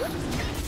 Let's go.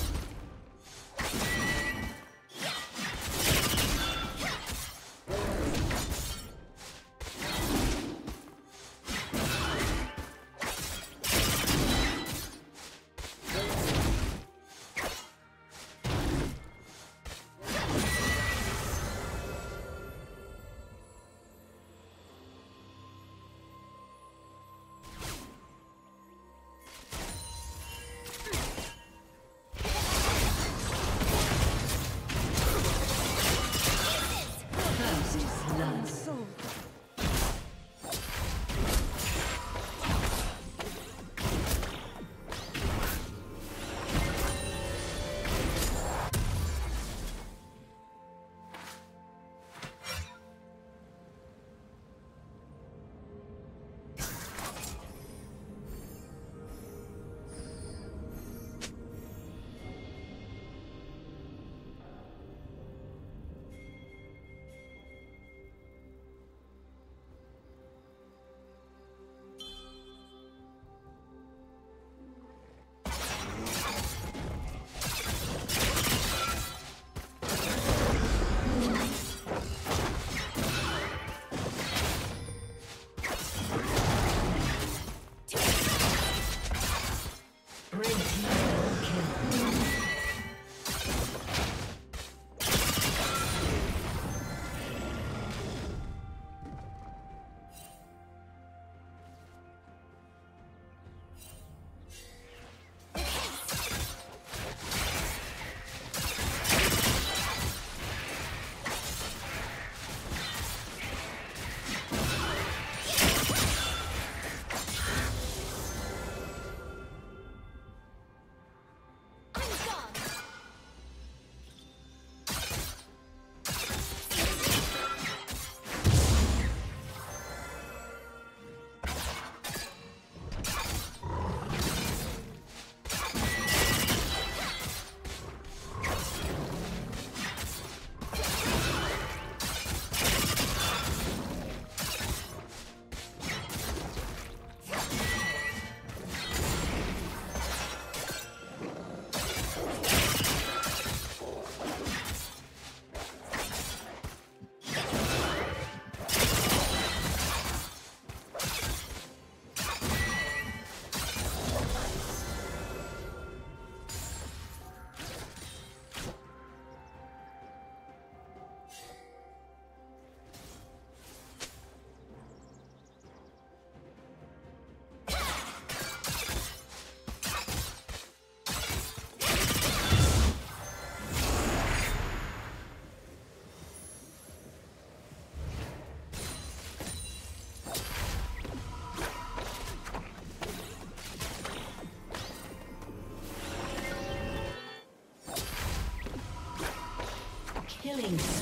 Killing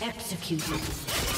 Executed.